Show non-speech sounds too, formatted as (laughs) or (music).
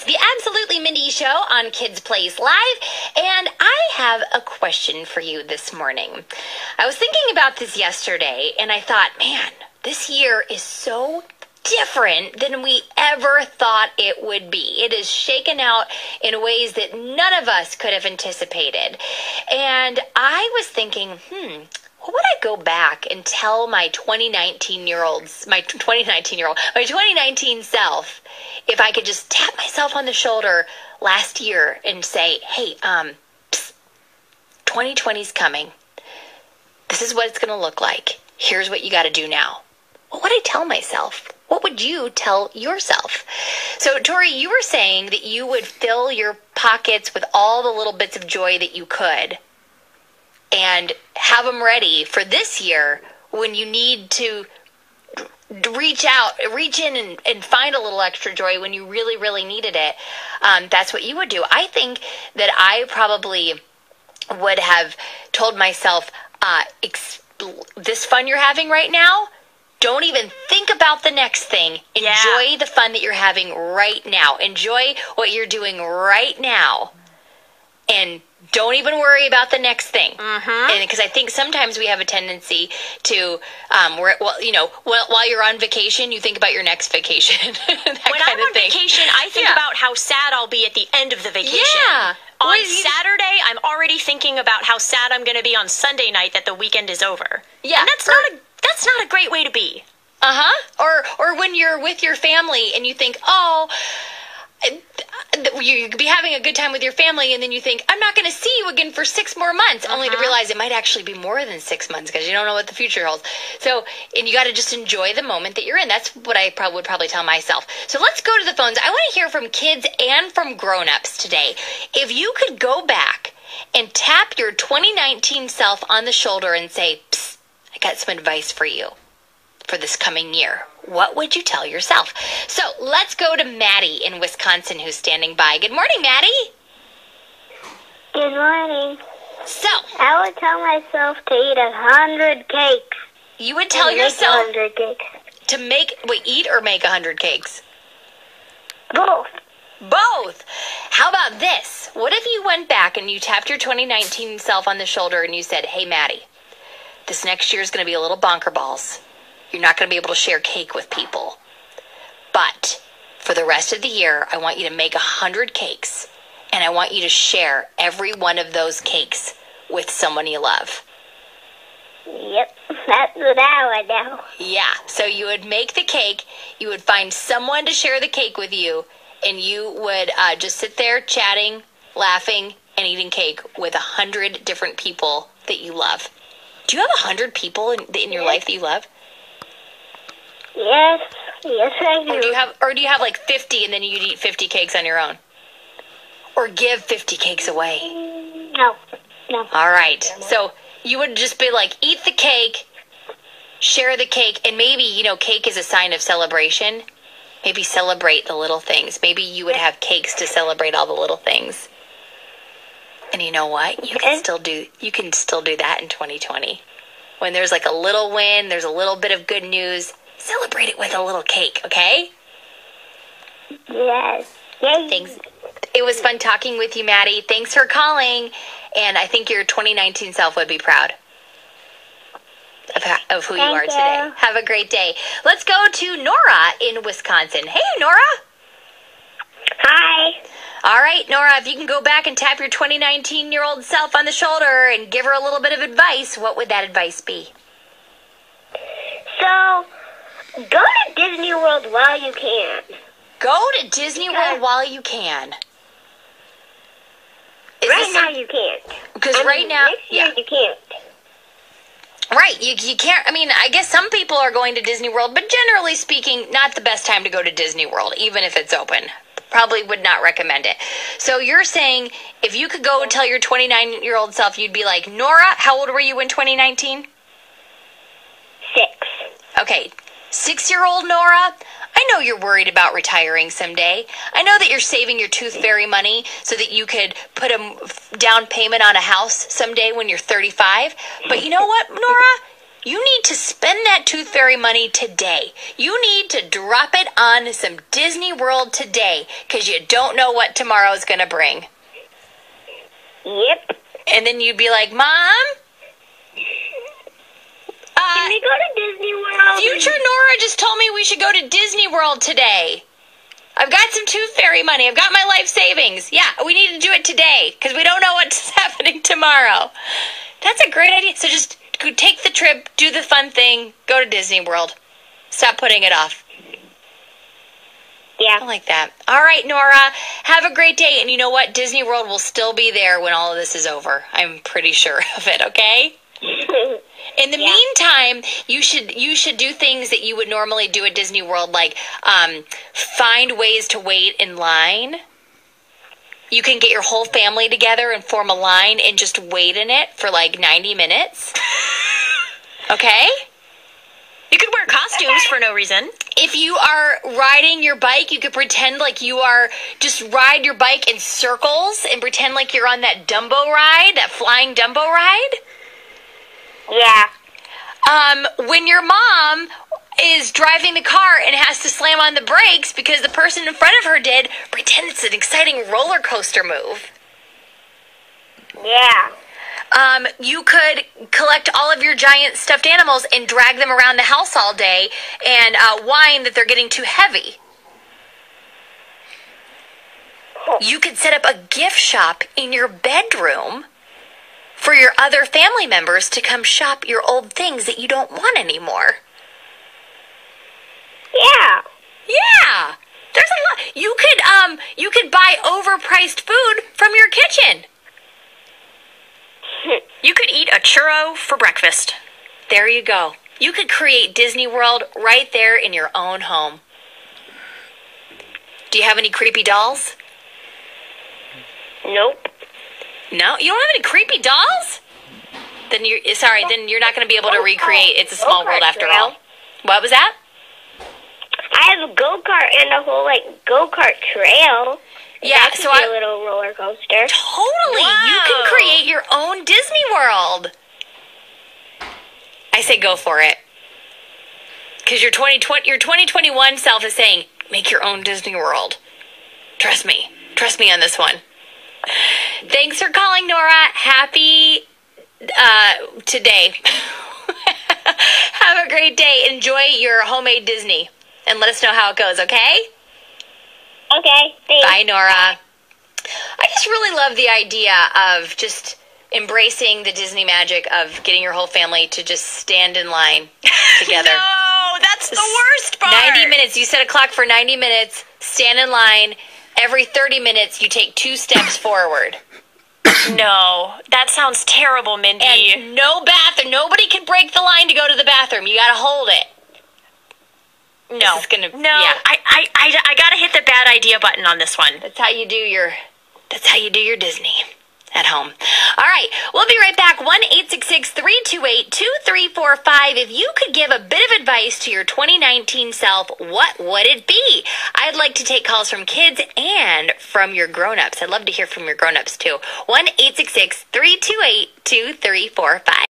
It's the Absolutely Mindy Show on Kids Place Live, and I have a question for you this morning. I was thinking about this yesterday, and I thought, man, this year is so different than we ever thought it would be. It is shaken out in ways that none of us could have anticipated. And I was thinking, hmm, what would I go back and tell my 2019 year olds, my 2019 year old, my 2019 self, if I could just tap myself on the shoulder last year and say, hey, um, 2020 is coming. This is what it's going to look like. Here's what you got to do now. What would I tell myself? What would you tell yourself? So, Tori, you were saying that you would fill your pockets with all the little bits of joy that you could and have them ready for this year when you need to reach out, reach in and, and find a little extra joy when you really, really needed it. Um, that's what you would do. I think that I probably would have told myself, uh, ex- this fun you're having right now, don't even think about the next thing. Enjoy Yeah. the fun that you're having right now. Enjoy what you're doing right now. And don't even worry about the next thing. Mm-hmm. And because I think sometimes we have a tendency to, um, we're, well, you know, while, while you're on vacation, you think about your next vacation. (laughs) that When kind I'm of on thing. vacation, I think Yeah. about how sad I'll be at the end of the vacation. Yeah. On Saturday, I'm already thinking about how sad I'm going to be on Sunday night that the weekend is over. Yeah. And that's not a that's not a great way to be. Uh huh. Or or when you're with your family and you think, oh, you could be having a good time with your family, and then you think, I'm not going to see you again for six more months, only to uh-huh. realize it might actually be more than six months because you don't know what the future holds. So, and you got to just enjoy the moment that you're in. That's what I probably would probably tell myself. So let's go to the phones. I want to hear from kids and from grown-ups today. If you could go back and tap your 2019 self on the shoulder and say, Psst, I got some advice for you for this coming year, what would you tell yourself? So let's go to Maddie in Wisconsin who's standing by. Good morning, Maddie. Good morning. So I would tell myself to eat a hundred cakes. you would tell yourself hundred cakes. to make, wait, eat or make a 100 cakes? Both. Both. How about this? What if you went back and you tapped your 2019 self on the shoulder and you said, hey, Maddie, this next year is going to be a little bonker balls. You're not going to be able to share cake with people. But for the rest of the year, I want you to make a 100 cakes and I want you to share every one of those cakes with someone you love. Yep. (laughs) That's what I do. Yeah. So you would make the cake, you would find someone to share the cake with you, and you would uh, just sit there chatting, laughing, and eating cake with a hundred different people that you love. Do you have a hundred people in, in your life that you love? Yes. Yes, I do. Or do you have, or do you have like fifty, and then you'd eat fifty cakes on your own, or give fifty cakes away? no. No. All right. So you would just be like, eat the cake, share the cake, and maybe, you know, cake is a sign of celebration. Maybe celebrate the little things. Maybe you would have cakes to celebrate all the little things. And you know what? You can still do you can still do that in 2020. When there's like a little win, there's a little bit of good news, celebrate it with a little cake, okay? Yes. Yay. Thanks. It was fun talking with you, Maddie. Thanks for calling. And I think your 2019 self would be proud of, of who you are you. today. Have a great day. Let's go to Nora in Wisconsin. Hey, Nora. Hi. All right, Nora, if you can go back and tap your 2019 year old self on the shoulder and give her a little bit of advice, what would that advice be? So, go to Disney World while you can. Go to Disney World while you can. Is right now some- you can't. Because I right mean, now, yeah. you can't. Right, you, you can't. I mean, I guess some people are going to Disney World, but generally speaking, not the best time to go to Disney World, even if it's open. Probably would not recommend it. So you're saying if you could go and tell your 29 year old self, you'd be like, Nora, how old were you in 2019? Six. Okay, six year old Nora, I know you're worried about retiring someday. I know that you're saving your tooth fairy money so that you could put a down payment on a house someday when you're 35. But you know what, Nora? You need to spend that Tooth Fairy money today. You need to drop it on some Disney World today because you don't know what tomorrow's going to bring. Yep. And then you'd be like, Mom? Uh, Can we go to Disney World? Just told me we should go to Disney World today. I've got some Tooth Fairy money. I've got my life savings. Yeah, we need to do it today because we don't know what's (laughs) happening tomorrow. That's a great idea. So just go take the trip, do the fun thing, go to Disney World. Stop putting it off. Yeah. I like that. All right, Nora, have a great day. And you know what? Disney World will still be there when all of this is over. I'm pretty sure (laughs) of it, okay? In the Yeah. meantime, you should you should do things that you would normally do at Disney World, like um, find ways to wait in line. You can get your whole family together and form a line and just wait in it for like 90 minutes. (laughs) Okay? You could wear costumes for no reason. If you are riding your bike, you could pretend like you are just ride your bike in circles and pretend like you're on that Dumbo ride, that flying Dumbo ride. Yeah. um, when your mom is driving the car and has to slam on the brakes because the person in front of her did, pretend it's an exciting roller coaster move. Yeah. Um, you could collect all of your giant stuffed animals and drag them around the house all day and uh, whine that they're getting too heavy. You could set up a gift shop in your bedroom for your other family members to come shop your old things that you don't want anymore. Yeah. Yeah. There's a lot. You could um you could buy overpriced food from your kitchen. (laughs) You could eat a churro for breakfast. There you go. You could create Disney World right there in your own home. Do you have any creepy dolls? Nope. No, you don't have any creepy dolls? Then you're sorry. Then you're not going to be able to recreate It's a Small World after all. What was that? I have a go kart and a whole like go kart trail. Yeah, that so I a little roller coaster. totally you can create your own Disney World. I say go for it. Cuz your 2020 your 2021 self is saying make your own Disney World. Trust me. Trust me on this one. Thanks for calling Nora. Happy uh today. (laughs) Have a great day. Enjoy your homemade Disney and let us know how it goes, okay? Okay. Thanks. Bye, Nora. I just really love the idea of just embracing the Disney magic of getting your whole family to just stand in line (laughs) together. No, that's the worst part. 90 minutes. You set a clock for 90 minutes, stand in line. Every 30 minutes, you take two steps forward. No, that sounds terrible, Mindy. And no bath, nobody can break the line to go to the bathroom. You gotta hold it. no, is gonna- no. yeah. I, I, I, I gotta hit the bad idea button on this one. That's how you do your that's how you do your Disney at home. All right, we'll be right back. 1-866-328-2345. If you could give a bit of advice to your 2019 self, what would it be? I'd like to take calls from kids and from your grown-ups. I'd love to hear from your grown-ups too. 1-866-328-2345.